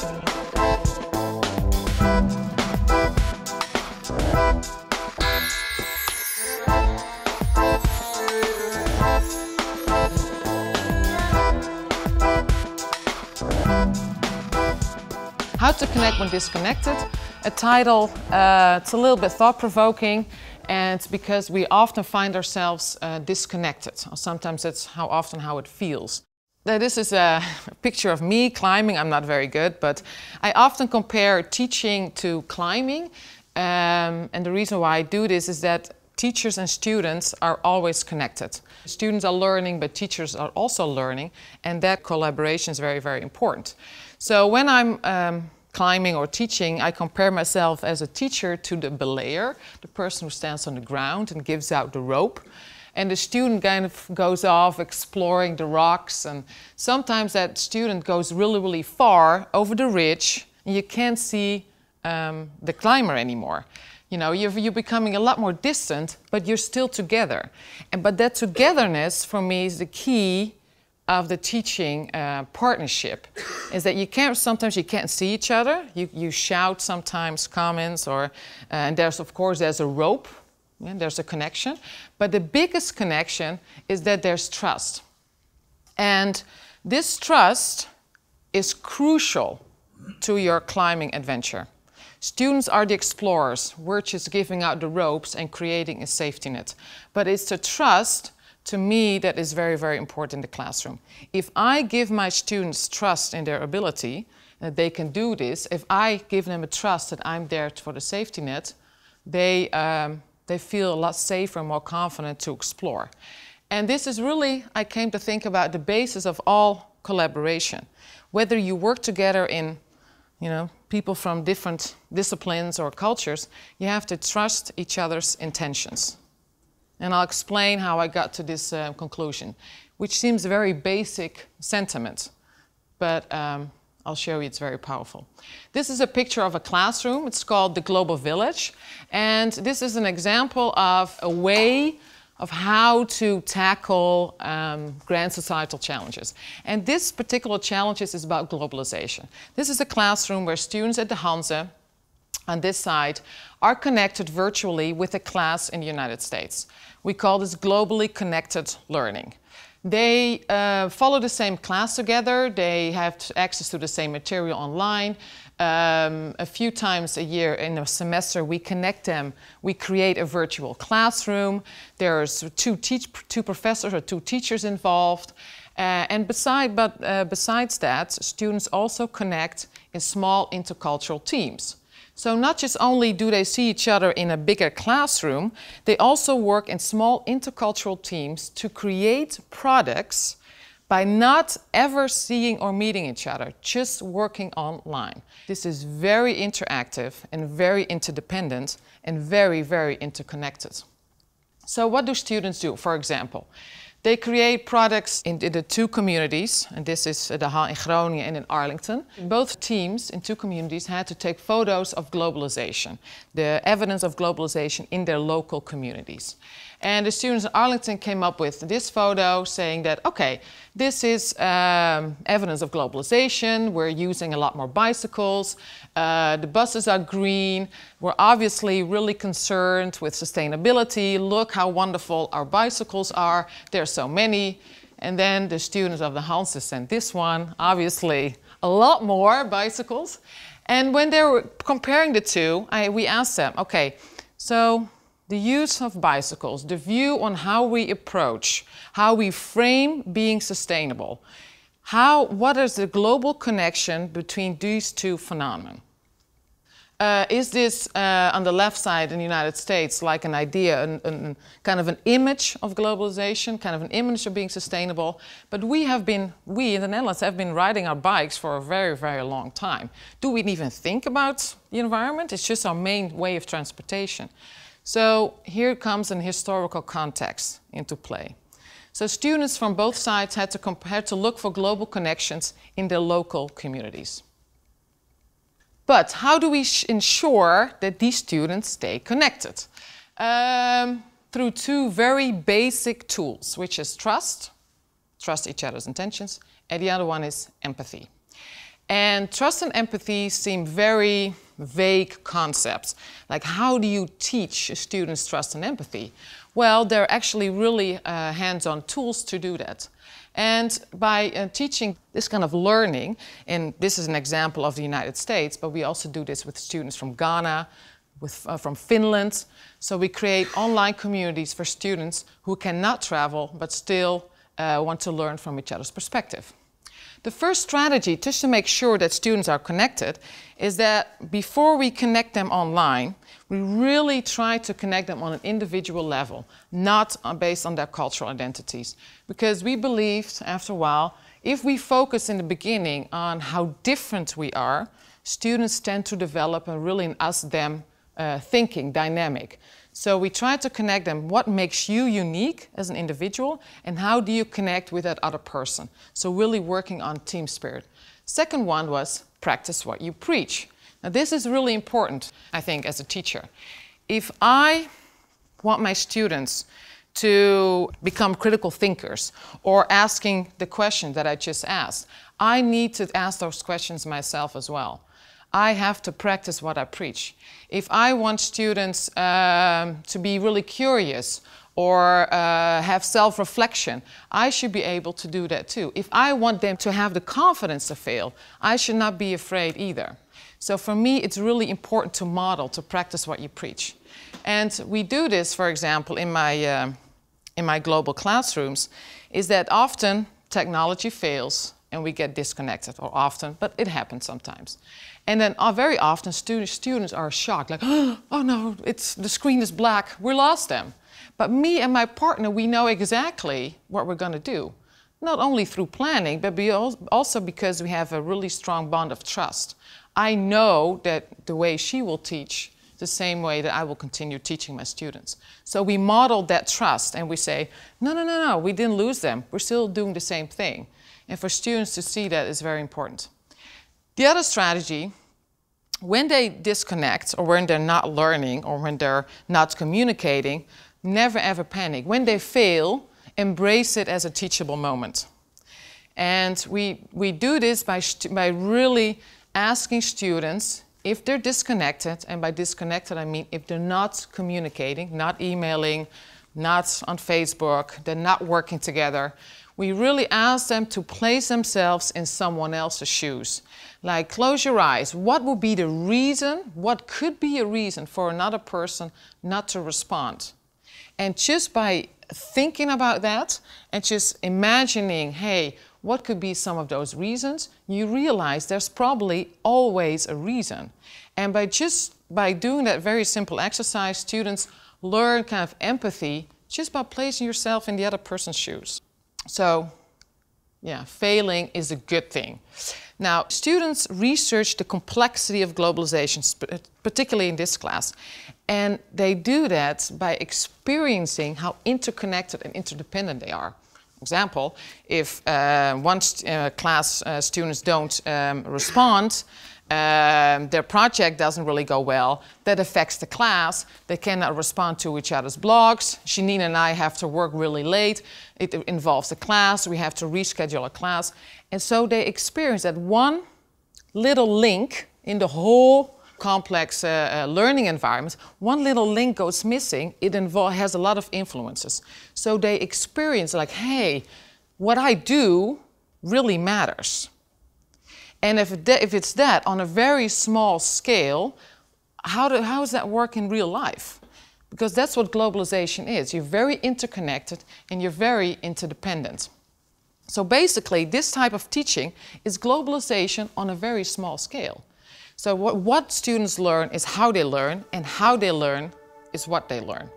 How to Connect When Disconnected. A title, uh, it's a little bit thought provoking, and because we often find ourselves uh, disconnected. Sometimes that's how often how it feels. This is a picture of me climbing. I'm not very good, but I often compare teaching to climbing. Um, and the reason why I do this is that teachers and students are always connected. Students are learning, but teachers are also learning, and that collaboration is very, very important. So when I'm um, climbing or teaching, I compare myself as a teacher to the belayer, the person who stands on the ground and gives out the rope. And the student kind of goes off exploring the rocks, and sometimes that student goes really, really far over the ridge, and you can't see um, the climber anymore. You know, you're, you're becoming a lot more distant, but you're still together. And, but that togetherness, for me, is the key of the teaching uh, partnership is that you can't sometimes you can't see each other you, you shout sometimes comments or uh, and there's of course there's a rope yeah, there's a connection. But the biggest connection is that there's trust. And this trust is crucial to your climbing adventure. Students are the explorers. We're just giving out the ropes and creating a safety net. But it's the trust to me, that is very, very important in the classroom. If I give my students trust in their ability, that they can do this, if I give them a trust that I'm there for the safety net, they, um, they feel a lot safer and more confident to explore. And this is really, I came to think about the basis of all collaboration. Whether you work together in, you know, people from different disciplines or cultures, you have to trust each other's intentions. And I'll explain how I got to this uh, conclusion, which seems a very basic sentiment, but um, I'll show you it's very powerful. This is a picture of a classroom. It's called the Global Village. And this is an example of a way of how to tackle um, grand societal challenges. And this particular challenge is about globalization. This is a classroom where students at the Hanze on this side are connected virtually with a class in the United States. We call this globally connected learning. They uh, follow the same class together, they have access to the same material online. Um, a few times a year in a semester, we connect them. We create a virtual classroom. There's two, teach, two professors or two teachers involved. Uh, and beside, but, uh, besides that, students also connect in small intercultural teams. So not just only do they see each other in a bigger classroom, they also work in small intercultural teams to create products by not ever seeing or meeting each other, just working online. This is very interactive and very interdependent and very, very interconnected. So what do students do, for example? They create products in the two communities, and this is the HAL in Groningen and in Arlington. Both teams in two communities had to take photos of globalization, the evidence of globalization in their local communities. And the students in Arlington came up with this photo saying that, okay, this is um, evidence of globalization. We're using a lot more bicycles. Uh, the buses are green. We're obviously really concerned with sustainability. Look how wonderful our bicycles are. There are so many. And then the students of the Hanze sent this one, obviously a lot more bicycles. And when they were comparing the two, I, we asked them, okay, so the use of bicycles, the view on how we approach, how we frame being sustainable, how, what is the global connection between these two phenomena? Uh, is this uh, on the left side in the United States like an idea, an, an, kind of an image of globalization, kind of an image of being sustainable? But we have been, we in the Netherlands have been riding our bikes for a very, very long time. Do we even think about the environment? It's just our main way of transportation. So here comes an historical context into play. So students from both sides had to, compare, to look for global connections in their local communities. But how do we ensure that these students stay connected? Um, through two very basic tools, which is trust, trust each other's intentions, and the other one is empathy. And trust and empathy seem very vague concepts. Like, how do you teach students trust and empathy? Well, there are actually really uh, hands on tools to do that. And by uh, teaching this kind of learning, and this is an example of the United States, but we also do this with students from Ghana, with, uh, from Finland. So we create online communities for students who cannot travel but still uh, want to learn from each other's perspective. The first strategy, just to make sure that students are connected, is that before we connect them online, we really try to connect them on an individual level, not based on their cultural identities. Because we believed, after a while, if we focus in the beginning on how different we are, students tend to develop a really us them uh, thinking dynamic. So we try to connect them. What makes you unique as an individual, and how do you connect with that other person? So really working on team spirit. Second one was practice what you preach. Now this is really important, I think, as a teacher. If I want my students to become critical thinkers or asking the question that I just asked, I need to ask those questions myself as well. I have to practice what I preach. If I want students um, to be really curious or uh, have self reflection, I should be able to do that too. If I want them to have the confidence to fail, I should not be afraid either. So for me, it's really important to model, to practice what you preach. And we do this, for example, in my, uh, in my global classrooms, is that often technology fails and we get disconnected, or often, but it happens sometimes. And then uh, very often students, students are shocked, like, oh no, it's, the screen is black, we lost them. But me and my partner, we know exactly what we're going to do. Not only through planning, but also because we have a really strong bond of trust. I know that the way she will teach, the same way that I will continue teaching my students. So we model that trust and we say, no, no, no, no, we didn't lose them. We're still doing the same thing. And for students to see that is very important. The other strategy, when they disconnect or when they're not learning or when they're not communicating, never ever panic. When they fail, embrace it as a teachable moment. And we, we do this by, by really asking students if they're disconnected, and by disconnected I mean if they're not communicating, not emailing, not on Facebook, they're not working together, we really ask them to place themselves in someone else's shoes. Like, close your eyes. What would be the reason? What could be a reason for another person not to respond? And just by thinking about that and just imagining, hey, what could be some of those reasons? You realize there's probably always a reason. And by just by doing that very simple exercise, students learn kind of empathy just by placing yourself in the other person's shoes. So, yeah, failing is a good thing. Now, students research the complexity of globalization, uh, particularly in this class, and they do that by experiencing how interconnected and interdependent they are. Example, if uh, one uh, class uh, students don't um, respond, um, their project doesn't really go well. That affects the class. They cannot respond to each other's blogs. Shanine and I have to work really late. It involves the class. We have to reschedule a class. And so they experience that one little link in the whole complex uh, uh, learning environment, one little link goes missing, it has a lot of influences. So they experience like, hey, what I do really matters. And if, if it's that on a very small scale, how, do, how does that work in real life? Because that's what globalization is. You're very interconnected and you're very interdependent. So basically, this type of teaching is globalization on a very small scale. So what, what students learn is how they learn, and how they learn is what they learn.